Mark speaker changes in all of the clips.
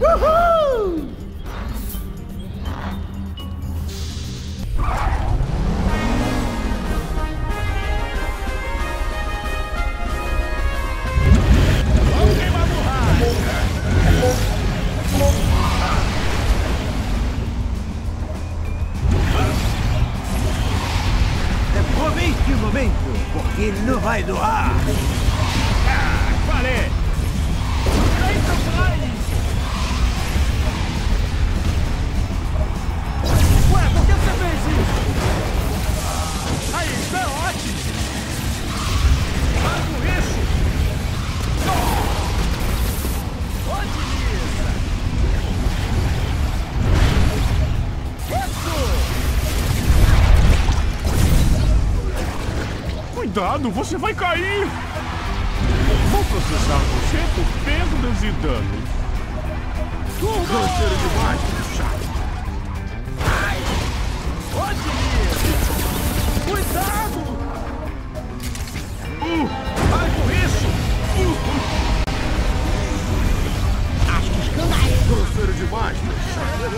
Speaker 1: Woohoo!
Speaker 2: Cuidado, você vai cair! Vou processar você por perdas e danos.
Speaker 3: Grosseiro demais, chato.
Speaker 1: Otimista! Cuidado! Para com isso!
Speaker 3: Acho que escandalho. Grosseiro demais, chato.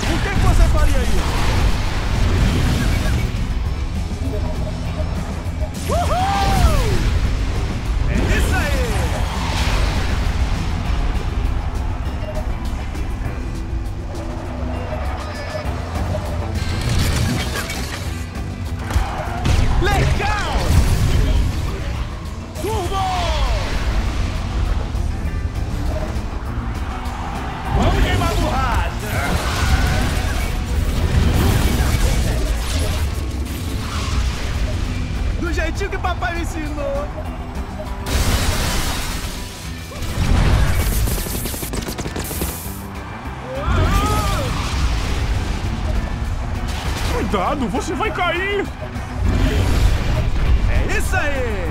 Speaker 1: Por que que você faria isso? Jeitinho que papai me ensinou.
Speaker 2: Cuidado, você vai cair!
Speaker 1: É isso aí!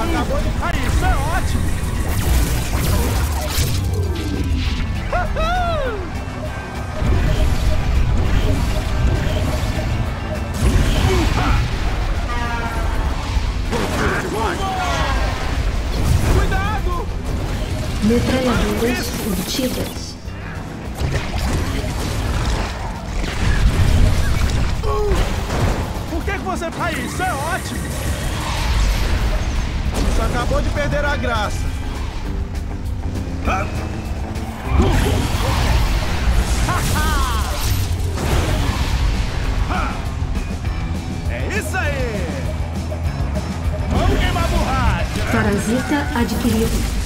Speaker 1: Acabou de cair,
Speaker 4: Metralhadoras obtidas.
Speaker 1: Por que, que você faz isso? É ótimo! Isso acabou de perder a graça. É isso aí! Vamos queimar borracha!
Speaker 4: Parasita adquirido.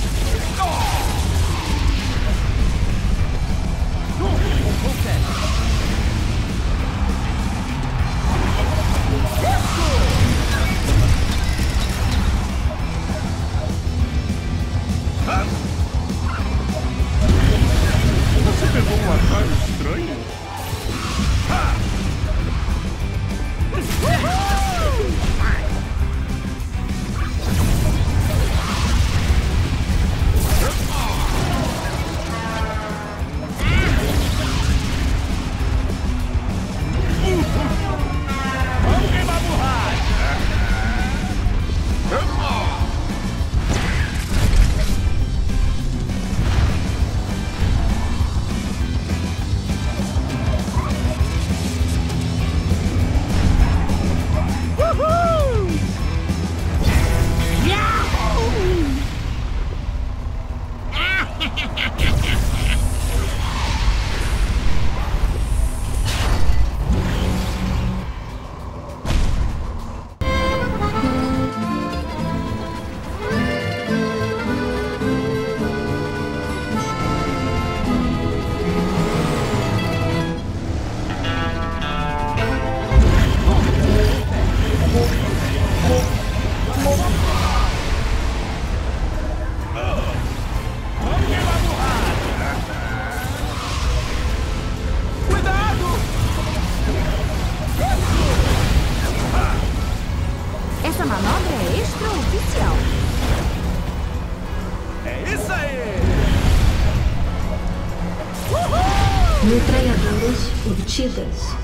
Speaker 4: obtidas.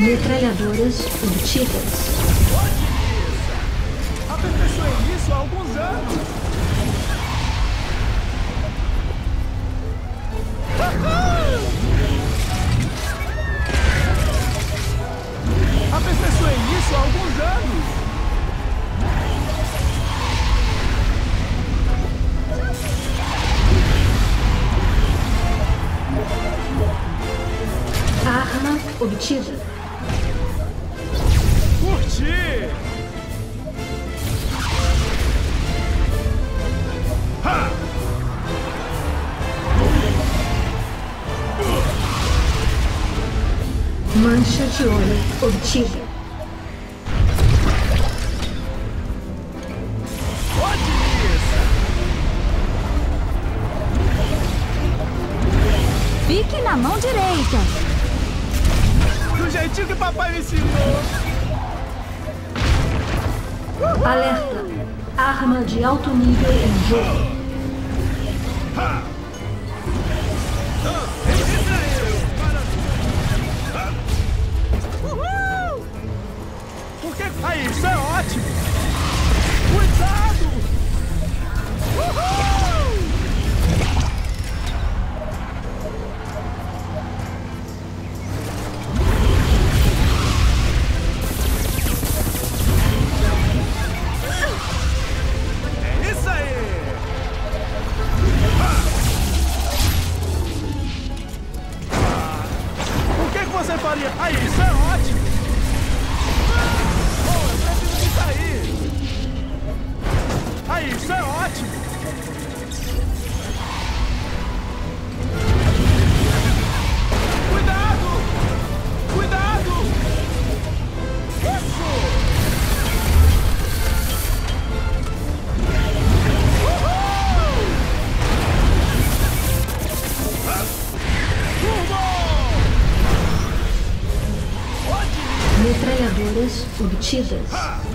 Speaker 4: Metralhadoras obtidas.
Speaker 1: Aperfeiçoei isso há alguns anos.
Speaker 4: obtida.
Speaker 1: Curti!
Speaker 4: Mancha de olho obtida.
Speaker 5: Fique na mão direita
Speaker 1: jeitinho que papai me ensinou.
Speaker 4: Alerta! Arma de alto nível em jogo.
Speaker 1: Ah, Uhul! Porque... Aí, isso é ótimo!
Speaker 4: chillers.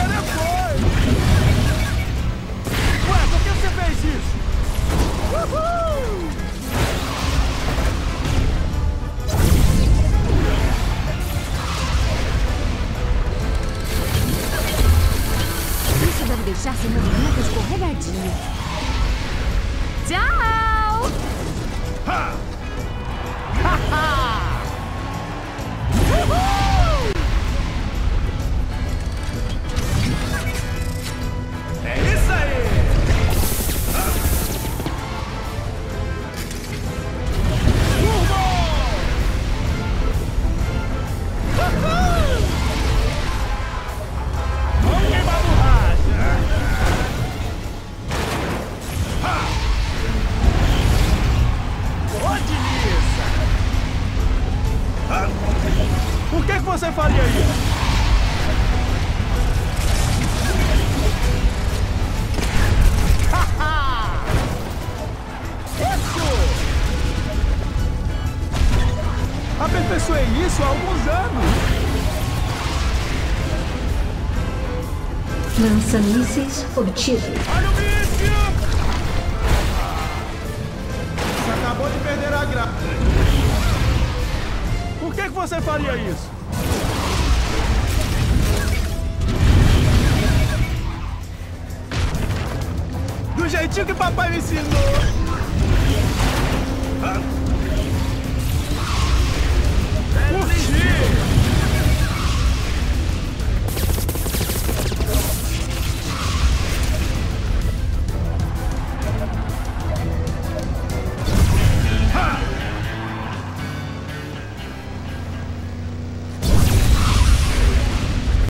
Speaker 4: telefone!
Speaker 1: Ué, por que você fez isso? Uhul! isso há alguns anos.
Speaker 4: Lança mísseis furtivo.
Speaker 1: Olha o míssil! Você acabou de perder a graça. Por que, que você faria isso? Do jeitinho que papai me ensinou.